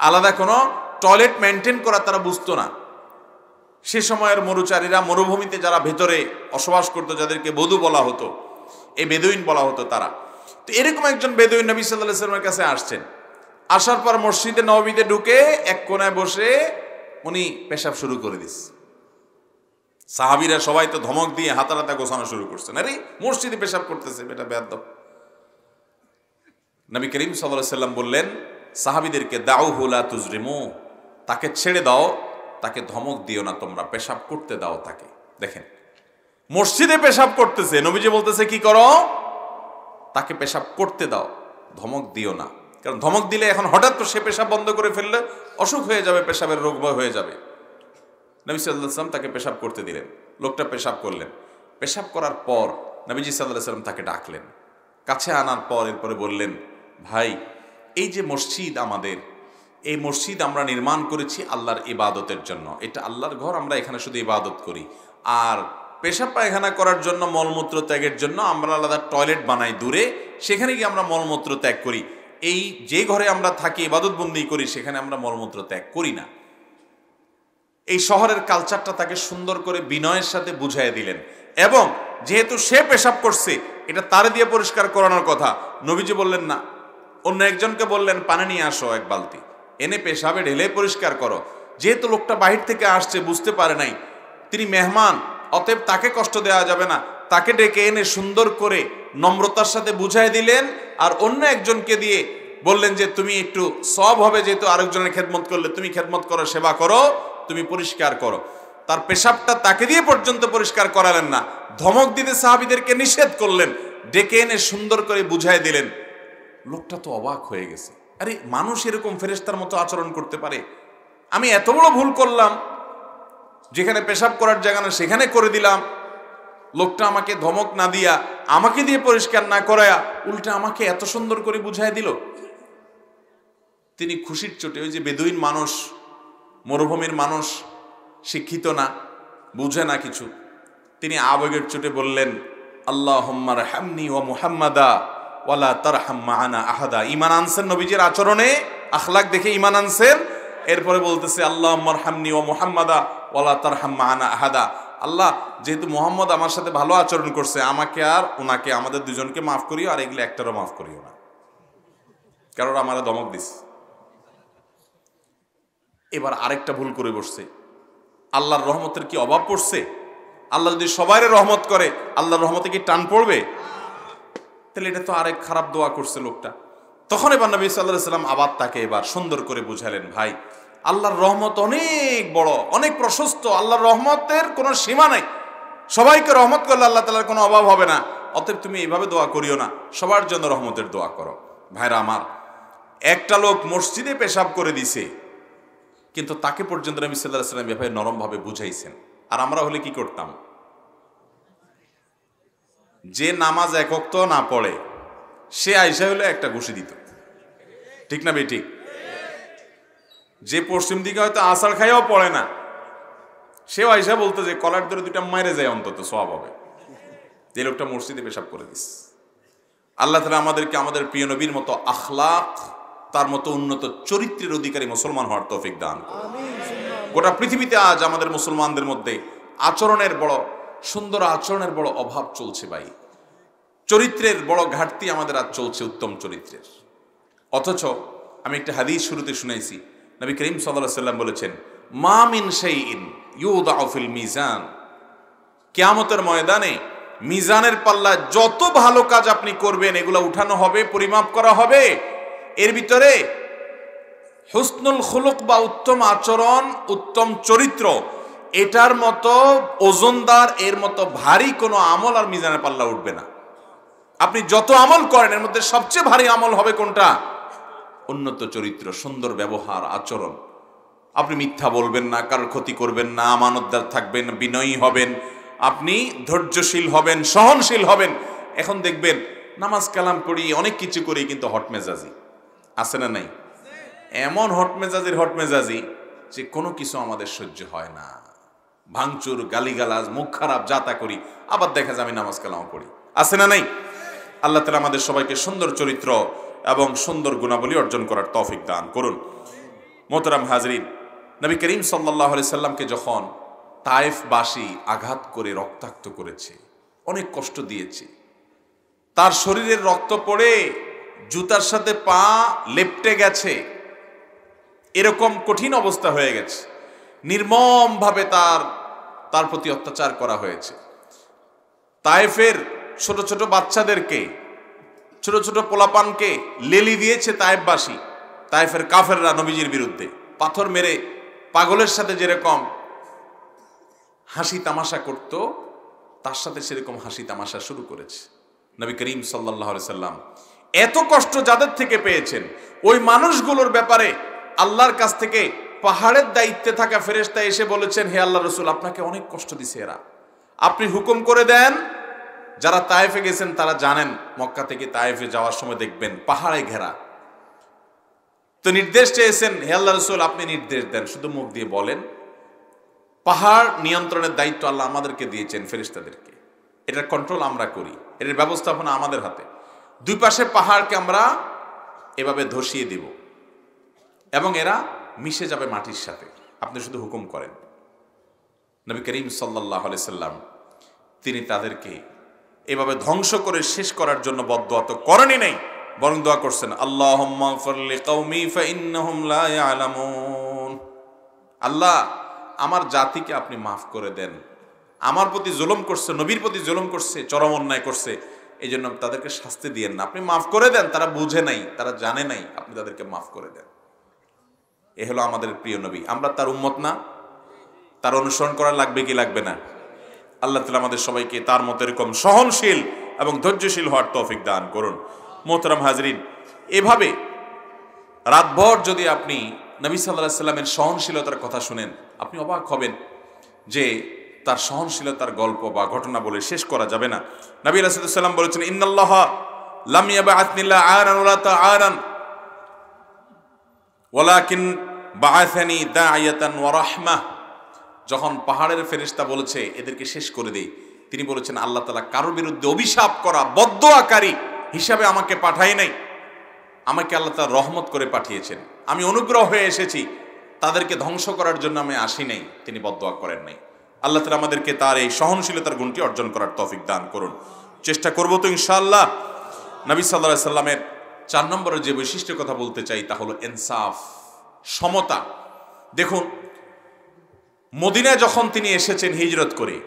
Speaker 1: আলাদা কোনো টয়লেট মেনটেন করা তারা বুঝতো না। সে সময়ের মরুচারীরা মরুভূমিতে যারা ভেতরে বসবাস করতো, যাদেরকে বধু বলা হতো, এই বেদুইন বলা হতো তারা। তো এরকম একজন বেদুইন নবী সাল্লাহ সাল্লামের কাছে আসছেন। আসার পর মসজিদে নবীতে ঢুকে এক কোনায় বসে উনি পেশাব শুরু করে দিস। সাহাবিরা সবাই তো ধমক দিয়ে হাতারাতা গোছানো শুরু করছেন। আরে মসজিদে পেশাব করতেছে, বেটা বেয়াদ নবী করিম সাল্লাহ সাল্লাম বললেন, সাহাবিদেরকে দাও হুলা তুজরিমু, তাকে ছেড়ে দাও, তাকে ধমক দিও না, তোমরা পেশাব করতে দাও তাকে। দেখেন, মসজিদে পেশাব করতেছে, নবীজি বলতেছে, কি করো? তাকে পেশাব করতে দাও, ধমক দিও না। কারণ ধমক দিলে এখন হঠাৎ তো সে পেশাব বন্ধ করে ফেললে অসুখ হয়ে যাবে, পেশাবের রোগ হয়ে যাবে। নবী সাল্লাম তাকে পেশাব করতে দিলেন, লোকটা পেশাব করলেন। পেশাব করার পর নবীজি সাল্লাহ সাল্লাম তাকে ডাকলেন, কাছে আনার পর এরপরে বললেন ভাই, এই যে মসজিদ আমাদের, এই মসজিদ আমরা নির্মাণ করেছি আল্লাহর ইবাদতের জন্য। এটা আল্লাহর ঘর, আমরা এখানে শুধু ইবাদত করি। আর পেশাব পায়খানা করার জন্য মলমূত্র ত্যাগের জন্য আমরা আলাদা টয়লেট বানাই দূরে, সেখানে গিয়ে আমরা মলমূত্র ত্যাগ করি। এই যে ঘরে আমরা থাকি ইবাদত বন্দি করি, সেখানে আমরা মলমূত্র ত্যাগ করি না। এই শহরের কালচারটা তাকে সুন্দর করে বিনয়ের সাথে বুঝাই দিলেন। এবং যেহেতু সে পেশাব করছে, এটা তারে দিয়ে পরিষ্কার করানোর কথা। নবীজি বললেন, না অন্য একজনকে বললেন, পানি নিয়ে আসো এক বালতি। এনে পেশাবে ঢেলে পরিষ্কার করো। যেহেতু লোকটা বাহির থেকে আসছে, বুঝতে পারে নাই। তিনি মেহমান, অতএব তাকে কষ্ট দেওয়া যাবে না। তাকে ডেকে এনে সুন্দর করে নম্রতার সাথে বুঝাই দিলেন আর অন্য একজনকে দিয়ে বললেন যে, তুমি একটু সব হবে যেহেতু আরেকজনের খেদমত করলে। তুমি খেদমত করো, সেবা করো, তুমি পরিষ্কার করো। তার পেশাবটা তাকে দিয়ে পর্যন্ত পরিষ্কার করালেন না। ধমক দিতে সাহাবিদেরকে নিষেধ করলেন। ডেকে এনে সুন্দর করে বুঝাই দিলেন। লোকটা তো অবাক হয়ে গেছে। আরে, মানুষ এরকম ফেরেস্তার মতো আচরণ করতে পারে? আমি এত বড় ভুল করলাম? যেখানে পেশাব করার জায়গা না, সেখানে করে দিলাম। লোকটা আমাকে ধমক না দিয়া, আমাকে দিয়ে পরিষ্কার না করায়া উল্টা আমাকে এত সুন্দর করে বুঝাই দিল? তিনি খুশির চোটে, ওই যে বেদুইন মানুষ, মরুভূমির মানুষ, শিক্ষিত না, বুঝে না কিছু। তিনি আবেগের চোটে বললেন আল্লাহ হামনি ও মুহাম্মাদা। ওয়ালা তার হাম্মাহানা আহাদা। ইমান আনছেন নবীজির আচরণে, আখলাক দেখে ইমান আনছেন। এরপরে বলতেছে আল্লাহ হম্মার হামনি ও মুহাম্মাদা ওয়ালা তার হাম্মাহানা আহাদা। আল্লাহ, যেহেতু মোহাম্মদ আমার সাথে ভালো আচরণ করছে, আমাকে আর ওনাকে আমাদের দুজনকে মাফ করিও, আর এগুলো একটারও মাফ করিও না। কারণ আমার দমক দিস এবার আরেকটা ভুল করে বসছে। আল্লাহর রহমতের কি অভাব পড়ছে? আল্লাহ যদি সবাইরে রহমত করে, আল্লাহর রহমতে কি টান পড়বে? তাহলে এটা তো আরেক খারাপ দোয়া করছে লোকটা। তখন এবার নবী সাল্লাহ সাল্লাম আবার তাকে এবার সুন্দর করে বুঝালেন, ভাই, আল্লাহর রহমত অনেক বড়, অনেক প্রশস্ত, আল্লাহর রহমতের কোনো সীমা নাই। সবাইকে রহমত করলে আল্লাহ তালার কোনো অভাব হবে না। অতএব তুমি এইভাবে দোয়া করিও না, সবার জন্য রহমতের দোয়া করো। ভাইরা আমার, একটা লোক মসজিদে পেশাব করে দিছে, কিন্তু তাকে পর্যন্ত নবী সাল্লাহ সাল্লাম এভাবে নরমভাবে বুঝাইছেন। আর আমরা হলে কি করতাম? যে নামাজ একক তো না পড়ে সে আইসা হলে একটা ঘুষি দিত। ঠিক না বেটি যে পশ্চিম দিকে হয়তো আষাঢ় খাইয়াও পড়ে না সেও আইসা বলতো যে কলার ধরে দুটা মাইরে যায় অন্তত সব হবে। যে লোকটা মসজিদে পেশাব করে দিস। আল্লাহ তালা আমাদেরকে আমাদের প্রিয় নবীর মতো আখলাক তার মতো উন্নত চরিত্রের অধিকারী মুসলমান হওয়ার তৌফিক দান গোটা পৃথিবীতে আজ আমাদের মুসলমানদের মধ্যে আচরণের বড় সুন্দর আচরণের বড় অভাব চলছে ভাই। চরিত্রের বড় ঘাটতি আমাদের আজ চলছে উত্তম চরিত্রের। অথচ আমি একটা হাদিস শুরুতে শুনেছি নবী করিম সাল্লাহ সাল্লাম বলেছেন মামিন সেই ইন ইউদাফিল মিজান। কেয়ামতের ময়দানে মিজানের পাল্লা যত ভালো কাজ আপনি করবেন, এগুলো উঠানো হবে, পরিমাপ করা হবে। এর ভিতরে হুসনুল খুলুক বা উত্তম আচরণ, উত্তম চরিত্র এটার মতো ওজনদার, এর মতো ভারী কোনো আমল আর মিজানের পাল্লা উঠবে না। আপনি যত আমল করেন, এর মধ্যে সবচেয়ে ভারী আমল হবে কোনটা? উন্নত চরিত্র, সুন্দর ব্যবহার, আচরণ। আপনি মিথ্যা বলবেন না, কারোর ক্ষতি করবেন না, আমানতদার থাকবেন, বিনয়ী হবেন, আপনি ধৈর্যশীল হবেন, সহনশীল হবেন। এখন দেখবেন, নামাজ কালাম করি, অনেক কিছু করি, কিন্তু হট মেজাজি। আছে না নাই? এমন হট মেজাজির হট মেজাজি যে কোনো কিছু আমাদের সহ্য হয় না। ভাঙচুর, গালিগালাজ, মুখ খারাপ যাতা করি, আবার দেখা যায় আমি নামাজ কালাম পড়ি। আছে না নাই? আল্লাহ তালা আমাদের সবাইকে সুন্দর চরিত্র এবং সুন্দর গুণাবলী অর্জন করার তৌফিক দান করুন। মোহতারাম হাজরিন, নবী করিম সাল্লাহ সাল্লামকে যখন তায়েফবাসী আঘাত করে রক্তাক্ত করেছে, অনেক কষ্ট দিয়েছে, তার শরীরের রক্ত পড়ে জুতার সাথে পা লেপটে গেছে, এরকম কঠিন অবস্থা হয়ে গেছে, নির্মমভাবে তার তার প্রতি অত্যাচার করা হয়েছে। তায়েফের ছোট ছোট বাচ্চাদেরকে, ছোট ছোট পোলাপানকে লেলি দিয়েছে তায়েফবাসী, তায়েফের কাফেররা নবীজির বিরুদ্ধে। পাথর মেরে পাগলের সাথে যেরকম হাসি তামাশা করত, তার সাথে সেরকম হাসি তামাশা শুরু করেছে। নবী করিম সাল্লাহ সাল্লাম এত কষ্ট যাদের থেকে পেয়েছেন, ওই মানুষগুলোর ব্যাপারে আল্লাহর কাছ থেকে পাহাড়ের দায়িত্বে থাকা ফেরেস্তা এসে বলেছেন, হে আল্লাহ রসুল, আপনাকে অনেক কষ্ট দিছে এরা। আপনি হুকুম করে দেন, যারা তায়েফে গেছেন তারা জানেন, মক্কা থেকে তায়েফে যাওয়ার সময় দেখবেন পাহাড়ে ঘেরা। তো নির্দেশ চেয়েছেন, হে আল্লাহ রসুল, আপনি নির্দেশ দেন। শুধু মুখ দিয়ে বলেন, পাহাড় নিয়ন্ত্রণের দায়িত্ব আল্লাহ আমাদেরকে দিয়েছেন ফেরিস্তাদেরকে এটার কন্ট্রোল আমরা করি। এটার ব্যবস্থাপনা আমাদের হাতে। দুই পাশে পাহাড়কে আমরা এভাবে ধসিয়ে দিব। এবং এরা মিশে যাবে মাটির সাথে। আপনি শুধু হুকুম করেন। নবী করিম সাল্লাহ সাল্লাম তিনি তাদেরকে এভাবে ধ্বংস করে শেষ করার জন্য বদোয়া তো করেনি নেই, বরং দোয়া করছেন আল্লাহ আল্লাহ, আমার জাতিকে আপনি মাফ করে দেন। আমার প্রতি জুলুম করছে, নবীর প্রতি জুলুম করছে, চরম অন্যায় করছে এই জন্য তাদেরকে শাস্তি দিয়েন না। আপনি মাফ করে দেন, তারা বুঝে নাই, তারা জানে নাই, আপনি তাদেরকে মাফ করে দেন। এ হলো আমাদের প্রিয় নবী। আমরা তার উম্মত না। তার অনুসরণ করা লাগবে কি লাগবে না? আল্লাহ তালা আমাদের সবাইকে তার মতো এরকম সহনশীল এবং ধৈর্যশীল হওয়ার তৌফিক দান করুন। মোহতারাম হাজরিন, এভাবে রাতভর যদি আপনি নবী সাল্লাহ সাল্লামের সহনশীলতার কথা শুনেন, আপনি অবাক হবেন যে তার সহনশীলতার গল্প বা ঘটনা বলে শেষ করা যাবে না। নবী রাসুলাম বলেছেন, ইন্নাল্লাহ লামিয়া আতনিল্লাহ আরান ওলা তা আরান ওলাকিন বাআসানি দাআয়াতান ওয়া রাহমাহ। যখন পাহাড়ের ফেরেশতা বলেছে, এদেরকে শেষ করে দেই তিনি বলেছেন, আল্লাহ তাআলা কারোর বিরুদ্ধে অভিশাপ করা বদ্দোয়াকারী হিসাবে আমাকে পাঠাই নাই। আমাকে আল্লাহ তাআলা রহমত করে পাঠিয়েছেন। আমি অনুগ্রহ হয়ে এসেছি। তাদেরকে ধ্বংস করার জন্য আমি আসি নাই। তিনি বদোয়া করেন নাই। আল্লাহ তালা আমাদেরকে তার এই সহনশীলতার গুণটি অর্জন করার তৌফিক দান করুন। চেষ্টা করব তো ইনশাআল্লাহ। নবী সাল্লাহ সাল্লামের চার নম্বরের যে বৈশিষ্ট্যের কথা বলতে চাই তা হলো ইনসাফ, সমতা। দেখুন, মদিনায় যখন তিনি এসেছেন হিজরত করে,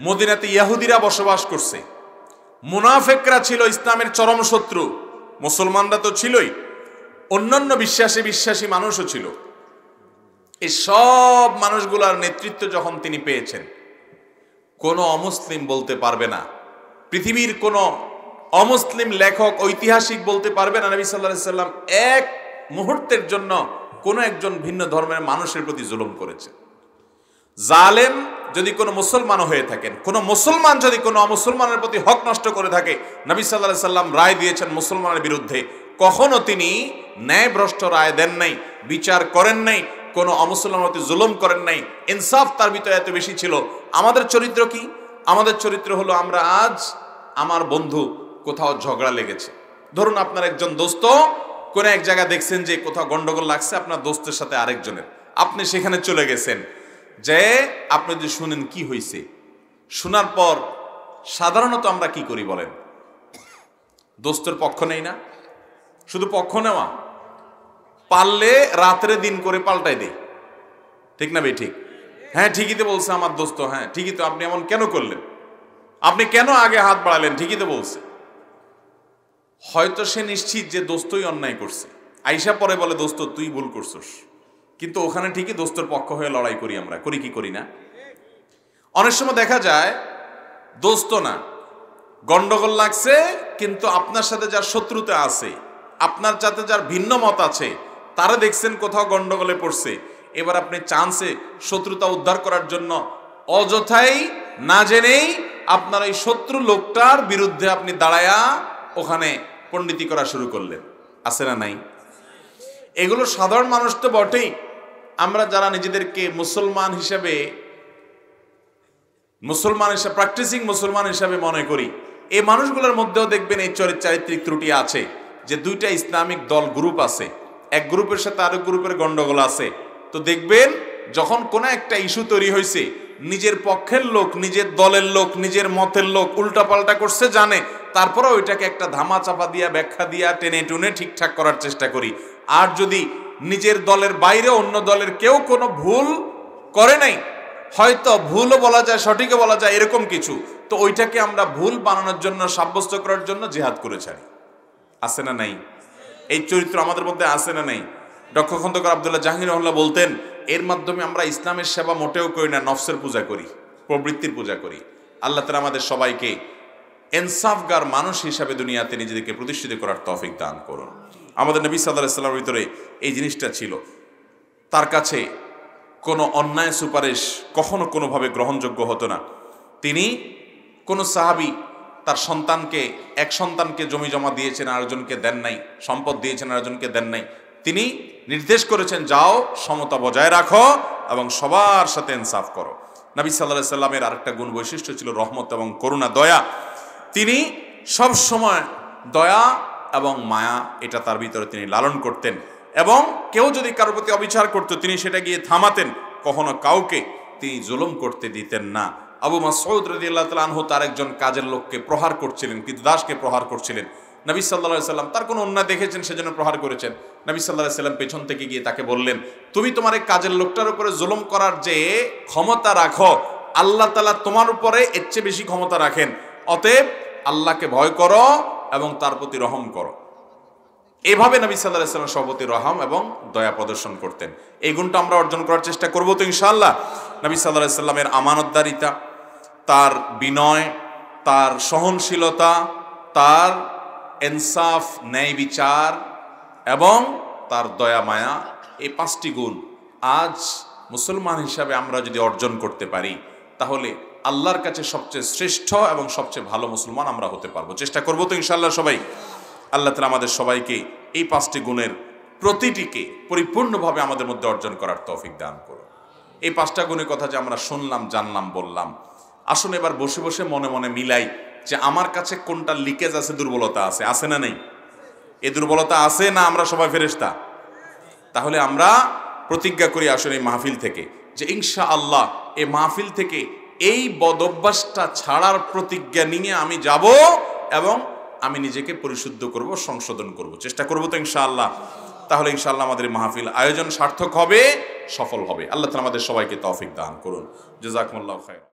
Speaker 1: মদিনাতে ইয়াহুদিরা বসবাস করছে। মুনাফেকরা ছিল ইসলামের চরম শত্রু, মুসলমানরা তো ছিলই, অন্যান্য বিশ্বাসে বিশ্বাসী মানুষও ছিল। এই সব মানুষগুলার নেতৃত্ব যখন তিনি পেয়েছেন, কোনো অমুসলিম বলতে পারবে না। পৃথিবীর কোনো অমুসলিম লেখক, ঐতিহাসিক বলতে পারবে না নবী সাল্লাহ সাল্লাম, এক মুহূর্তের জন্য কোনো একজন ভিন্ন ধর্মের মানুষের প্রতি জুলুম করেছে। জালেম যদি কোনো মুসলমান হয়ে থাকেন, কোনো মুসলমান যদি কোনো অমুসলমানের প্রতি হক নষ্ট করে থাকে, নবী সাল্লাহ সাল্লাম রায় দিয়েছেন মুসলমানের বিরুদ্ধে। কখনো তিনি ন্যায়ভ্রষ্ট রায় দেন নাই, বিচার করেন নাই, কোনো অমুসলমানের প্রতি জুলুম করেন নাই। ইনসাফ তার ভিতরে এত বেশি ছিল। আমাদের চরিত্র কি? আমাদের চরিত্র হলো আমরা আজ আমার বন্ধু কোথাও ঝগড়া লেগেছে। ধরুন আপনার একজন দোস্ত কোনো এক জায়গায় দেখছেন যে কোথাও গন্ডগোল লাগছে, আপনার দোস্তের সাথে আরেকজনের। আপনি সেখানে চলে গেছেন। যে আপনি যদি শুনেন কি হয়েছে শোনার পর সাধারণত আমরা কি করি বলেন? দোস্তের পক্ষ নেই না? শুধু পক্ষ নেওয়া? পারলে রাত্রে দিন করে পাল্টাই দেই। ঠিক না ভাই, ঠিক? হ্যাঁ ঠিকই তো বলছে আমার দোস্ত হ্যাঁ ঠিকই তো আপনি এমন কেন করলেন? আপনি কেন আগে হাত বাড়ালেন? ঠিকই তো বলছে। হয়তো সে নিশ্চিত যে দোস্তই অন্যায় করছে। আইসা পরে বলে, দোস্ত, তুই ভুল করছস। কিন্তু ওখানে ঠিকই দোস্তর পক্ষ হয়ে লড়াই করি আমরা। করি কি করি না? অনেক সময় দেখা যায়, দোস্ত না, গন্ডগোল লাগছে, কিন্তু আপনার সাথে যার শত্রুতা আছে, আপনার যাতে যার ভিন্ন মত আছে, তারা দেখছেন কোথাও গন্ডগোলে পড়ছে। এবার আপনি চান্সে শত্রুতা উদ্ধার করার জন্য অযথাই না জেনেই আপনার এই শত্রু লোকটার বিরুদ্ধে আপনি দাঁড়ায়া ওখানে পণ্ডিতি করা শুরু করলেন। আছে না নাই? এগুলো সাধারণ মানুষ তো বটেই। আমরা যারা নিজেদেরকে মুসলমান হিসাবে মুসলমান হিসাবে প্র্যাকটিসিং মুসলমান হিসাবে মনে করি, এই মানুষগুলোর মধ্যেও দেখবেন এই চরিত চারিত্রিক ত্রুটি আছে, যে দুইটা ইসলামিক দল গ্রুপ আছে। এক গ্রুপের সাথে আরেক গ্রুপের গন্ডগোল আছে। তো দেখবেন, যখন কোনো একটা ইস্যু তৈরি হয়েছে নিজের পক্ষের লোক, নিজের দলের লোক, নিজের মতের লোক উল্টাপাল্টা করছে, জানে। তারপরে ওইটাকে একটা ধামা চাপা দিয়া, ব্যাখ্যা দিয়া, টেনে টুনে ঠিকঠাক করার চেষ্টা করি। আর যদি নিজের দলের বাইরে অন্য দলের কেউ কোনো ভুল করে নাই, হয়তো ভুলও বলা যায়, সঠিকও বলা যায়, এরকম কিছু, তো ওইটাকে আমরা ভুল বানানোর জন্য, সাব্যস্ত করার জন্য জেহাদ করে ছাড়ি। আছে না নাই? এই চরিত্র আমাদের মধ্যে আছে না নাই? ডক্টর খন্দকার আবদুল্লাহ রহল্লা বলতেন এর মাধ্যমে আমরা ইসলামের সেবা মোটেও করি না, নফসের পূজা করি, প্রবৃত্তির পূজা করি। আল্লাহ তালা আমাদের সবাইকে এনসাফগার মানুষ হিসাবে দুনিয়াতে নিজেদেরকে প্রতিষ্ঠিত করার তফিক দান করুন। আমাদের নবী সাল্লাহ ইসলামের ভিতরে এই জিনিসটা ছিল। তার কাছে কোনো অন্যায় সুপারিশ কখনো কোনোভাবে গ্রহণযোগ্য হতো না। তিনি কোনো সাহাবি তার সন্তানকে, এক সন্তানকে জমি জমা দিয়েছেন আরেকজনকে দেন নাই, সম্পদ দিয়েছেন আরেকজনকে দেন নাই। তিনি নির্দেশ করেছেন, যাও, সমতা বজায় রাখো এবং সবার সাথে ইনসাফ করো। নবী সাল্লাহ সাল্লামের আরেকটা গুণ বৈশিষ্ট্য ছিল রহমত এবং করুণা, দয়া। তিনি সব সময় দয়া এবং মায়া, এটা তার ভিতরে তিনি লালন করতেন এবং কেউ যদি কারোর প্রতি অবিচার করতো, তিনি সেটা গিয়ে থামাতেন। কখনো কাউকে তিনি জুলুম করতে দিতেন না। আবু মাসউদ রদি আল্লাহ তালা আনহু তার একজন কাজের লোককে প্রহার করছিলেন, কিন্তু দাসকে প্রহার করছিলেন। নবী সাল্লাহ সাল্লাম তার কোনো অন্যায় দেখেছেন, সেজন্য প্রহার করেছেন। নবী সাল্লাহ সাল্লাম পেছন থেকে গিয়ে তাকে বললেন, তুমি তোমার এই কাজের লোকটার উপরে জুলুম করার যে ক্ষমতা রাখো, আল্লাহ তালা তোমার উপরে এর চেয়ে বেশি ক্ষমতা রাখেন। অতএব আল্লাহকে ভয় করো এবং তার প্রতি রহম করো। এইভাবে নবী সাল্লাহ সাল্লাম সভাপতি রহম এবং দয়া প্রদর্শন করতেন। এই গুণটা আমরা অর্জন করার চেষ্টা করব তো ইনশাল্লাহ নবী সাল্লাহ সাল্লামের আমানতদারিতা, তার বিনয়, তার সহনশীলতা, তার এনসাফ, ন্যায় বিচার এবং তার দয়া মায়া, এই পাঁচটি গুণ আজ মুসলমান হিসাবে আমরা যদি অর্জন করতে পারি, তাহলে আল্লাহর কাছে সবচেয়ে শ্রেষ্ঠ এবং সবচেয়ে ভালো মুসলমান আমরা হতে পারব। চেষ্টা করব তো ইনশাল্লাহ সবাই। আল্লাহ তালা আমাদের সবাইকে এই পাঁচটি গুণের প্রতিটিকে পরিপূর্ণভাবে আমাদের মধ্যে অর্জন করার তৌফিক দান করো এই পাঁচটা গুণের কথা যে আমরা শুনলাম, জানলাম, বললাম, আসুন এবার বসে বসে মনে মনে মিলাই যে আমার কাছে কোনটা লিকেজ আছে, দুর্বলতা আছে আছে না নেই? এ দুর্বলতা আছে না আমরা সবাই ফেরেস্তা তাহলে আমরা প্রতিজ্ঞা করি আসলে এই মাহফিল থেকে যে ইনশা আল্লাহ এই মাহফিল থেকে এই বদভ্যাসটা ছাড়ার প্রতিজ্ঞা নিয়ে আমি যাব এবং আমি নিজেকে পরিশুদ্ধ করব, সংশোধন করব। চেষ্টা করব তো ইনশাআল্লাহ। তাহলে ইনশাআল্লাহ আমাদের মাহফিল আয়োজন সার্থক হবে, সফল হবে। আল্লাহ তালা আমাদের সবাইকে তৌফিক দান করুন। জাজাকুমুল্লাহ খায়